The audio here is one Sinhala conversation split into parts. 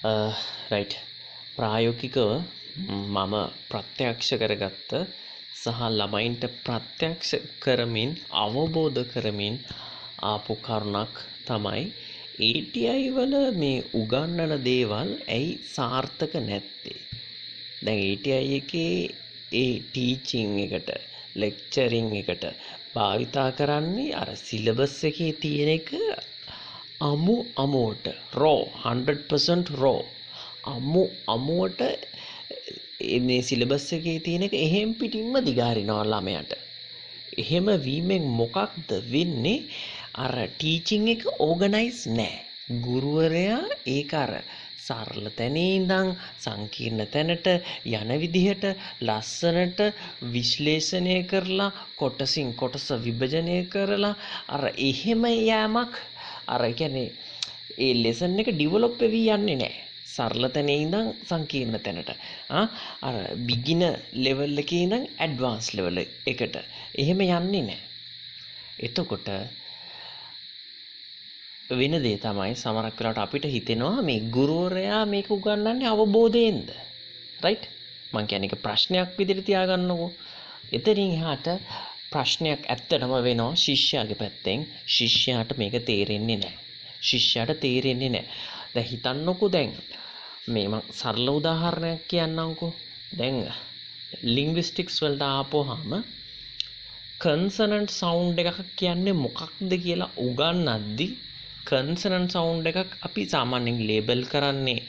Uh, රයිට් ප්‍රායෝගිකව මම ප්‍රත්‍යක්ෂ කරගත්ත සහ ළමයින්ට ප්‍රත්‍යක්ෂ කරමින් අවබෝධ කරමින් ආපු කරුණක් තමයි ATI වල මේ උගන්වන දේවල් ඇයි සාර්ථක නැත්තේ? දැන් ATI එකේ ඒ ටීචිං එකට ලෙක්චරින් එකට භාවිතා කරන්නේ අර සිලබස් එකේ තියෙන එක අමු අමුවට රෝ 100% රෝ අමු අමුවට මේ සිලබස් එකේ තියෙන එක එහෙම් පිටින්ම දිගාරිනවා ළමයට. එහෙම වීමෙන් මොකක්ද වෙන්නේ? අර ටීචිං එක ඕගනයිස් නෑ. ගුරුවරයා ඒක අර සරල තැනේ ඉඳන් සංකීර්ණ තැනට යන විදිහට ලස්සනට විශ්ලේෂණය කරලා කොටසින් කොටස විභජනය කරලා අර එහෙම යෑමක් අර කියන්නේ ඒ ලෙසන් එක ඩිවලොප් වෙවි යන්නේ නැහැ. සරල තැනේ ඉඳන් සංකීර්ණ තැනට. අර බිගින ලෙවල් එකේ ඉඳන් ඇඩ්වාන්ස් ලෙවල් එකට. එහෙම යන්නේ නැහැ. එතකොට වෙන දේ තමයි සමහරක් වෙලාවට අපිට හිතෙනවා මේ ගුරුවරයා මේක උගන්වන්නේ අවබෝධයෙන්ද? රයිට්? මං කියන්නේ ඒක ප්‍රශ්නයක් විදිහට තියාගන්නකෝ. එතනින් එහාට ප්‍රශ්නයක් ඇත්තටම වෙනවා ශිෂ්‍යයාගේ පැත්තෙන්. ශිෂ්‍යයාට මේක තේරෙන්නේ නැහැ. ශිෂ්‍යයාට තේරෙන්නේ නැහැ. දැන් හිතන්නකෝ දැන් මේ මං සරල උදාහරණයක් කියන්නම්කෝ. දැන් ලින්ග්විස්ටික්ස් වලට ආපුවාම කන්සනන්ට් සවුන්ඩ් එකක් කියන්නේ මොකක්ද කියලා උගන්වද්දී කන්සනන්ට් සවුන්ඩ් එකක් අපි සාමාන්‍යයෙන් ලේබල් කරන්නේ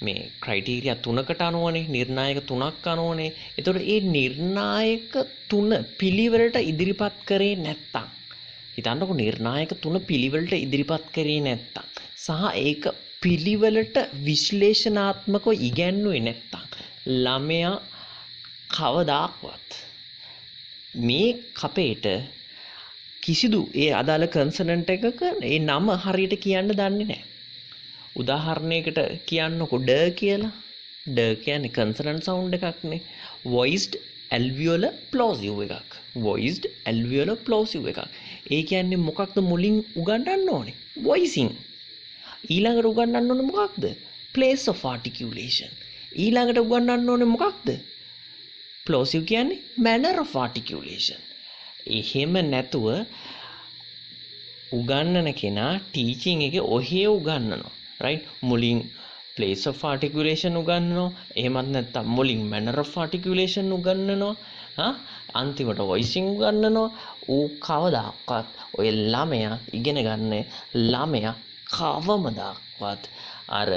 මේ ක්‍රයිටීරියා තුනකට අනුවනේ නිර්ණායක තුනක් අනුවනේ. එතකොට ඒ නිර්ණායක තුන පිළිවෙලට ඉදිරිපත් කරේ නැත්තම් හිතන්නකෝ නිර්ණායක තුන පිළිවෙලට ඉදිරිපත් කරේ නැත්තම් සහ ඒක පිළිවෙලට විශ්ලේෂණාත්මකව ඉගැන්වුවේ නැත්තම් ළමයා කවදාක්වත් මේ කපේට කිසිදු ඒ අදාළ කන්සනන්ට් එකක ඒ නම හරියට කියන්න දන්නේ නැහැ. උදාහරණයකට කියන්නකො ඩ කියලා. ඩ කියන්නේ කන්සනන්ට් සවුන්ඩ් එකක්නේ. voiced alveolar plosive එකක්. voiced alveolar plosive එකක්. ඒ කියන්නේ මොකක්ද මුලින් උගන්වන්න ඕනේ? voicing. ඊළඟට උගන්වන්න ඕනේ මොකක්ද? place of articulation. ඊළඟට උගන්වන්න ඕනේ මොකක්ද? plosive කියන්නේ manner of articulation. එහෙම නැතුව උගන්නන කෙනා ටීචිං එක ඔහේ උගන්නනවා රයිට් මුලින් place of articulation උගන්වනවා එහෙමත් නැත්නම් මුලින් manner of articulation උගන්වනවා අන්තිමට voicing උගන්වනවා ඌ කවදාවත් ඔය ළමයා ඉගෙන ගන්න ළමයා කවමදාවත් අර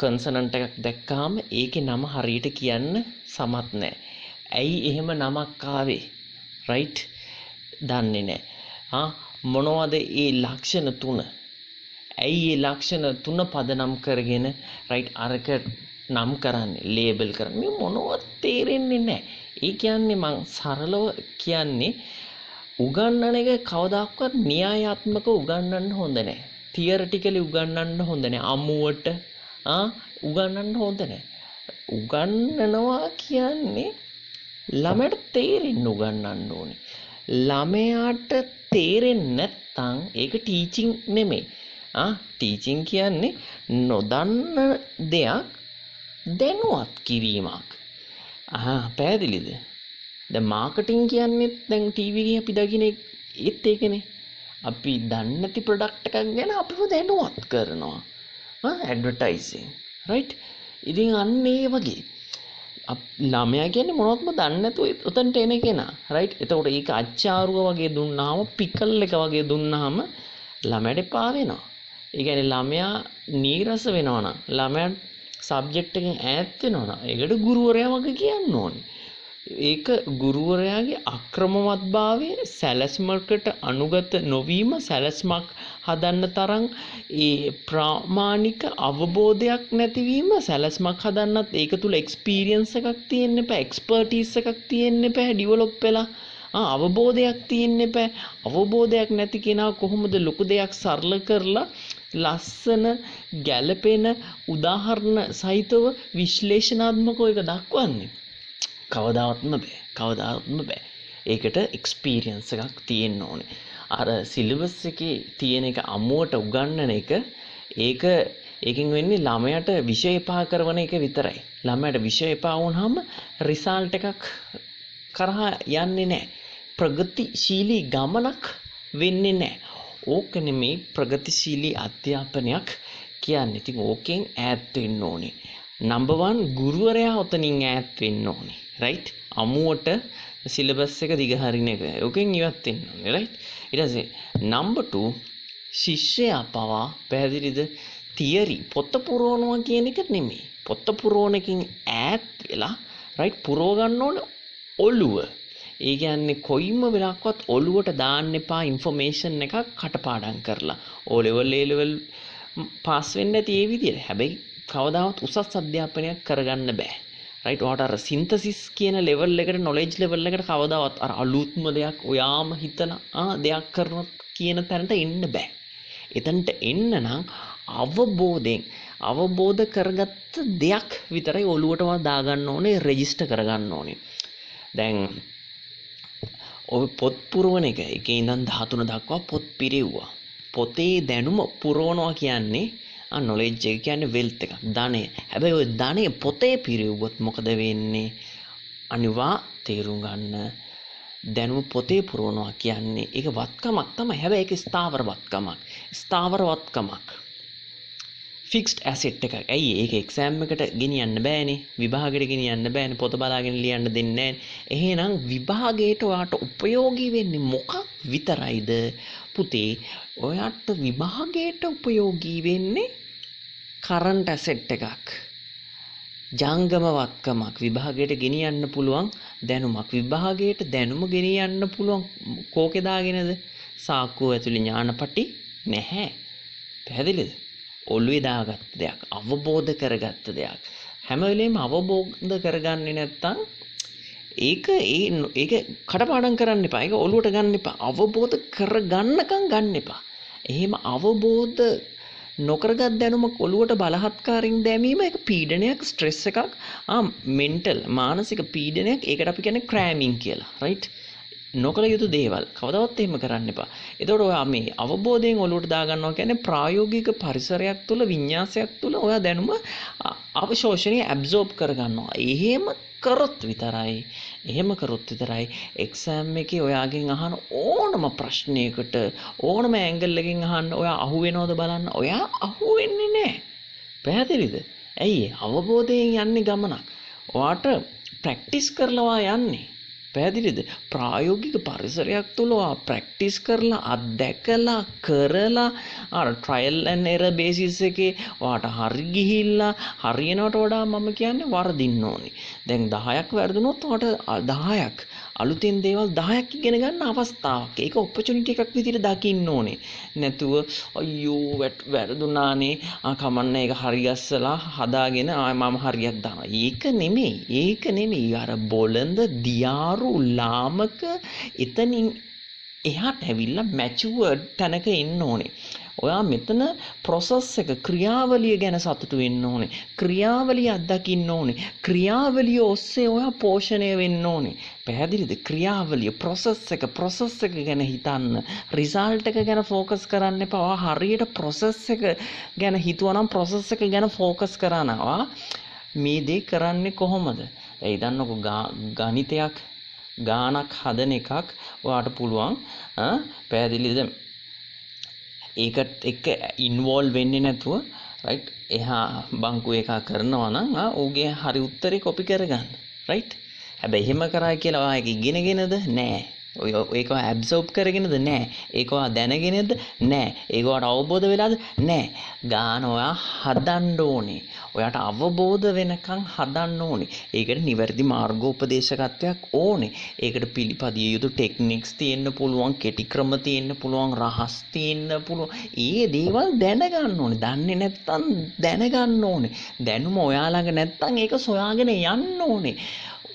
කන්සනන්ට් එකක් දැක්කාම ඒකේ නම හරියට කියන්න සමත් නැහැ. ඇයි එහෙම නමක් ආවේ? රයිට් දන්නේ නැහැ. මොනවද ඒ ලක්ෂණ තුන? ඇයි ඒ ලක්ෂණ තුන පදනම් කරගෙන රයිට් අරක නම් කරන්නේ ලේබල් කරන්නේ මොනවත් තේරෙන්නේ නැහැ. ඒ කියන්නේ මං සරලව කියන්නේ උගන්නන එක කවදාක්වත් න්‍යායාත්මකව උගන්නන්න හොඳ නැහැ. තියරිටිකලි උගන්නන්න හොඳ නැහැ. අමුවට ආ උගන්නන්න හොඳ නැහැ. උගන්නනවා කියන්නේ ළමයට තේරෙන්න උගන්නන්න ඕනේ. ළමයාට තේරෙන්නේ නැත්නම් ඒක ටීචිං නෙමෙයි. ආ ටීචිං කියන්නේ නොදන්න දෙයක් දැනුවත් කිරීමක්. ආ පැහැදිලිද? දැන් මාකටිං කියන්නේ දැන් ටීවී එකේ අපි දකින ඒත් ඒකනේ. අපි දන්නේ නැති ප්‍රොඩක්ට් එකක් ගැන අපිව දැනුවත් කරනවා. ආ ඇඩ්වර්ටයිසින්. රයිට්? ඉතින් අන්න ඒ වගේ ළමයා කියන්නේ මොනවත්ම දන්නේ නැතුව උතන්ට එන කෙනා. රයිට්? එතකොට ඒක අච්චාරුව වගේ දුන්නාම පිකල් එක වගේ දුන්නාම ළමයට එපා වෙනවා. ඒ කියන්නේ ළමයා නීරස වෙනවා නම් ළමයා සබ්ජෙක්ට් එකෙන් ඈත් වෙනවා නම් ඒකට ගුරුවරයා වගේ කියන්න ඕනේ. ඒක ගුරුවරයාගේ අක්‍රමවත්භාවය සැලැස්මකට අනුගත නොවීම සැලැස්මක් හදන්න තරම් ඒ ප්‍රාමාණික අවබෝධයක් නැතිවීම සැලැස්මක් හදන්නත් ඒක තුල එක්ස්පීරියන්ස් එකක් තියෙන්න එපා එක්ස්පර්ටීස් එකක් තියෙන්න එපා ඩිවලොප් වෙලා අවබෝධයක් තියෙන්න එපා අවබෝධයක් නැති කෙනා කොහොමද ලොකු දෙයක් සරල කරලා ලස්සන ගැළපෙන උදාහරණ සහිතව විශ්ලේෂණාත්මකව ඒක දක්වන්නේ කවදාවත්ම බෑ කවදාවත්ම බෑ ඒකට එක්ස්පීරියන්ස් එකක් තියෙන්න ඕනේ අර සිලබස් එකේ තියෙන එක අමුවට උගන්නන එක ඒක ඒකෙන් වෙන්නේ ළමයට විෂය එපා කරන එක විතරයි. ළමයට විෂය එපා වුනහම රිසල්ට් එකක් කරහා යන්නේ නැහැ. ප්‍රගතිශීලී ගමනක් වෙන්නේ නැහැ. ඕක නෙමේ ප්‍රගතිශීලී අධ්‍යාපනයක් කියන්නේ. ඉතින් ඕකෙන් ඈත් වෙන්න ඕනේ. නම්බර් 1 ගුරුවරයා ඔතනින් ඈත් වෙන්න ඕනේ. රයිට්? අමුවට සිලබස් එක දිග හරින එක. ඕකෙන් ඉවත් වෙන්න ඕනේ. රයිට්? ඊට පස්සේ නම්බර් 2 ශිෂ්‍යයා පවා පැහැදිලිද තියරි පොත්ත පුරවනවා කියන එක නෙමෙයි. පොත්ත පුරවන එකකින් ඈත් වෙලා රයිට් පුරව ගන්න ඕනේ ඔළුව. ඒ කියන්නේ කොයිම වෙලාවකවත් ඔළුවට දාන්න එපා ඉන්ෆර්මේෂන් එකක් කටපාඩම් කරලා. O level A level pass වෙන්න ඇති ඒ විදිහට. හැබැයි කවදාවත් උසස් අධ්‍යාපනයක් කරගන්න බෑ. රයිට් ඔයාට අර සින්තසිස් කියන ලෙවල් එකට නොලෙජ් ලෙවල් එකට කවදාවත් අර අලුත්ම දෙයක් ඔයාම හිතන දෙයක් කරන කියන තැනට එන්න බෑ. එතනට එන්න නම් අවබෝධයෙන් අවබෝධ කරගත්ත දෙයක් විතරයි ඔළුවටම දාගන්න ඕනේ රෙජිස්ටර් කරගන්න ඕනේ. දැන් ඔය පොත් පුරවන එක එකේ ඉඳන් 13 දක්වා පොත් පිරෙව්වා. පොතේ දැනුම පුරවනවා කියන්නේ ආ නොලෙජ් එක කියන්නේ වෙල්ත් එකක් ධනය. හැබැයි ওই ධනය පොතේ පිරෙව්වොත් මොකද වෙන්නේ? අනිවා තේරුම් ගන්න දැනුම පොතේ පුරවනවා කියන්නේ ඒක වත්කමක් තමයි. හැබැයි ඒක ස්ථාවර වත්කමක්. ස්ථාවර වත්කමක්. ෆික්ස්ඩ් ඇසෙට් එකක්. ඇයි ඒක එක්සෑම් එකට ගෙනියන්න බෑනේ. විභාගෙට ගෙනියන්න බෑනේ. පොත බලාගෙන ලියන්න දෙන්නේ නෑනේ. එහෙනම් විභාගයට ඔයාට උපයෝගී වෙන්නේ මොකක් විතරයිද? පුතේ ඔයාට විභාගයට උපයෝගී වෙන්නේ කරන්ට් ඇසෙට් එකක්. ජංගම වත්කමක් විභාගයට ගෙනියන්න පුළුවන් දැනුමක් විභාගයට දැනුම ගෙනියන්න පුළුවන් කෝකේ දාගෙනද සාක්කුව ඇතුලේ ඥානපටි නැහැ පැහැදිලිද ඔළුවේ දාගත්ත දෙයක් අවබෝධ කරගත්ත දෙයක්. හැම වෙලේම අවබෝධ කරගන්නේ නැත්තම් ඒක ඒ ඒක කටපාඩම් කරන්න එපා. ඒක ඔළුවට ගන්න එපා. අවබෝධ කරගන්නකම් ගන්න එපා. එහෙම අවබෝධ නොකරගත් දැනුමක් ඔළුවට බලහත්කාරින් දැමීම එක පීඩනයක් ස්ට්‍රෙස් එකක්. ආ මෙන්ටල් මානසික පීඩනයක්. ඒකට අපි කියන්නේ ක්‍රෑමින් කියලා. රයිට් නොකළ යුතු දේවල් කවදාවත් එහෙම කරන්න එපා. එතකොට ඔයා මේ අවබෝධයෙන් ඔලුවට දාගන්නවා කියන්නේ ප්‍රායෝගික පරිසරයක් තුළ විඤ්ඤාසයක් තුළ ඔයා දැනුම අවශෝෂණය ඇබ්සෝබ් කරගන්නවා. එහෙම කරොත් විතරයි එහෙම කරොත් විතරයි එක්සෑම් එකේ ඔයාගෙන් අහන ඕනම ප්‍රශ්නයකට ඕනම ඇංගල් එකකින් අහන්න ඔයා අහු වෙනවද බලන්න ඔයා අහු වෙන්නේ නැහැ. පැහැදිලිද? ඇයි අවබෝධයෙන් යන්නේ ගමනක්. ඔයාට ප්‍රැක්ටිස් කරලවා යන්නේ. පැහැදිලිද ප්‍රායෝගික පරිසරයක් තුළ ප්‍රැක්ටිස් කරලා අත්දැකලා කරලා අර ට්‍රයිල් ඇන් එර බේසිස් එකේ ඔයාට හරි ගිහිල්ලා හරියනවට වඩා මම කියන්නේ වරදින්න ඕනේ. දැන් 10ක් වැරදුනොත් ඔයාට 10ක් අලුතෙන් දේවල් 10ක් ඉගෙන ගන්න අවස්ථාවක්. ඒක ඔපචුනිටි එකක් විදිහට දකින්න ඕනේ. නැතුව අයියෝ වැරදුනානේ ආ කමන්න ඒක හරි ගස්සලා හදාගෙන ආ මම හරියක් දානවා. ඒක නෙමෙයි. ඒක නෙමෙයි. අර බොළඳ දියාරු ලාමක එතනින් එහාට ඇවිල්ලා මැචුවර්ඩ් තැනක එන්න ඕනේ. ඔයා මෙතන process එක ක්‍රියාවලිය ගැන සතුටු වෙන්න ඕනේ. ක්‍රියාවලිය අත්දකින්න ඕනේ. ක්‍රියාවලිය ඔස්සේ ඔයා පෝෂණය වෙන්න ඕනේ. පැහැදිලිද? ක්‍රියාවලිය process එක process එක ගැන හිතන්න. result එක ගැන focus කරන්න එපා. ඔයා හරියට process එක ගැන හිතුවනම් process එක ගැන focus කරනවා. මේ දේ කරන්නේ කොහොමද? ඒ දන්නකො ගණිතයක් ගානක් හදන එකක් ඔයාට පුළුවන් පැහැදිලිද ඒකට එක්ක ඉන්වෝල් වෙන්නේ නැතුව රයිට් එහා බංකු එක කරනවා නම් ඌගේ හරි උත්තරේ කොපි කරගන්න රයිට් හැබැයි එහෙම කරා කියලා ඔයා ඒක ඉගෙනගෙනද? නෑ. ඔය ඒක ඇබ්සෝබ් කරගෙනද නෑ. ඒක ඔයා දැනගෙනද නෑ. ඒක ඔයාට අවබෝධ වෙලාද නෑ. ගාන ඔයා හදන්න ඕනේ. ඔයාට අවබෝධ වෙනකන් හදන්න ඕනේ. ඒකට නිවැරදි මාර්ගෝපදේශකත්වයක් ඕනේ. ඒකට පිළිපදිය යුතු ටෙක්නික්ස් තියෙන්න පුළුවන් කෙටි ක්‍රම තියෙන්න පුළුවන් රහස් තියෙන්න පුළුවන්. ඒ දේවල් දැනගන්න ඕනේ. දන්නේ නැත්තම් දැනගන්න ඕනේ. දැනුම ඔයා ළඟ නැත්තම් ඒක සොයාගෙන යන්න ඕනේ.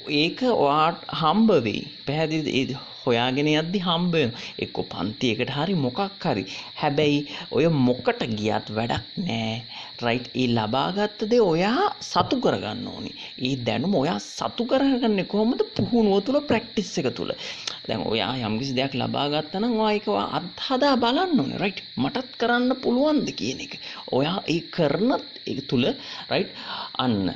ඒක ඔයාට හම්බ වෙයි පැහැදිලිද හොයාගෙන යද්දි හම්බ වෙනවා. එක්ක පන්තියකට හරි මොකක් හරි. හැබැයි ඔය මොකට ගියත් වැඩක් නෑ. රයිට් ඒ ලබාගත්ත දේ ඔයා සතු කරගන්න ඕනි. ඒ දැනුම ඔයා සතු කරගන්නේ කොහොමද? පුහුණුව තුල ප්‍රැක්ටිස් එක තුල. දැන් ඔයා යම්කිසි දෙයක් ලබා ගත්තා නම් ඔයා ඒක අත්හදා බලන්න ඕනේ. රයිට්. මටත් කරන්න පුළුවන්ද කියන එක. ඔයා ඒ කරන ඒ තුල රයිට් අන්න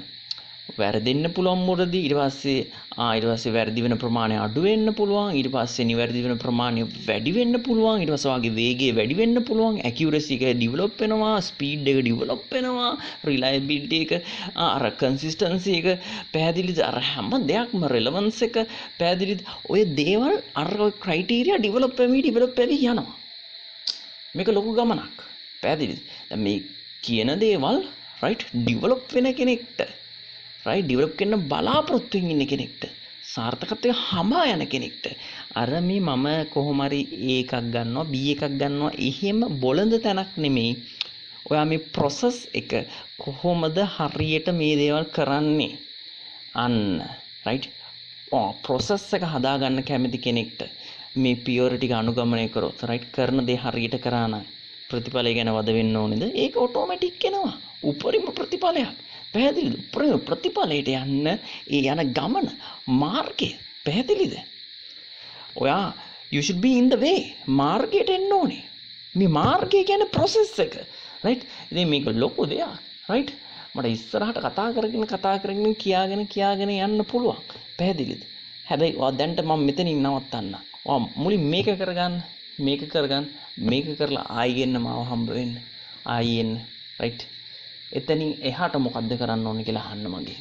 වැරදෙන්න පුළුවන් මුරදී. ඊට පස්සේ ආ ඊට පස්සේ වැරදි වෙන ප්‍රමාණය අඩු වෙන්න පුළුවන්. ඊට පස්සේ නිවැරදි වෙන ප්‍රමාණය වැඩි වෙන්න පුළුවන්. ඊට පස්සේ වාගේ වේගය වැඩි වෙන්න පුළුවන්. ඇකියුරසි එක ඩිවලොප් වෙනවා. ස්පීඩ් එක ඩිවලොප් වෙනවා. රිලයබිලිටි එක අර කන්සිස්ටන්සි එක පැහැදිලිද අර හැම දෙයක්ම රෙලවන්ස් එක පැහැදිලිද? ඔය දේවල් අර ක්‍රයිටීරියා ඩිවලොප් වෙමි ඩිවලොප් වෙවි යනවා. මේක ලොකු ගමනක්. පැහැදිලිද? දැන් මේ කියන දේවල් රයිට් ඩිවලොප් වෙන කෙනෙක්ට රයි ඩිවලප් කරන්න බලාපොරොත්තුවෙන් ඉන්න කෙනෙක්ට. සාර්ථකත්වය හමා යන කෙනෙක්ට. අර මේ මම කොහොමරි ඒ එකක් ගන්නවා බී එකක් ගන්නවා එහෙම බොළඳ තැනක් නෙමෙයි. ඔයා මේ ප්‍රොසෙස් එක කොහොමද හරියට මේ දේවල් කරන්නේ? අන්න රයිට් ප්‍රොසෙස් එක හදාගන්න කැමති කෙනෙක්ට මේ පියෝරිටික අනුගමනය කරොත් රයිට් කරන දේ හරියට කරා නම් ප්‍රතිඵලය ගැන වද වෙන්න ඕනේද? ඒක ඔටෝමැටික් එනවා. උපරිම ප්‍රතිඵලයක්. පැහැදිලිද? ප්‍රතිඵලයට යන්න ඒ යන ගමන මාර්ගය පැහැදිලිද? ඔයා you should be in the way. මාර්ගයට එන්න ඕනේ. මේ මාර්ගය කියන්නේ process එක. Right? ඉතින් මේක ලොකු දෙයක්. Right? මට ඉස්සරහට කතා කරගෙන කතා කරගෙන කියාගෙන කියාගෙන යන්න පුළුවන්. පැහැදිලිද? හැබැයි ඔයා දැන්ට මම මෙතනින් නවත්තන්න. ඔයා මුලින් මේක කරගන්න මේක කරගන්න මේක කරලා ආයෙ එන්න මාව හම්බ වෙන්න. ආයෙ එන්න. Right? එතනින් එහාට මොකද්ද කරන්න ඕනේ කියලා අහන්න මගේ.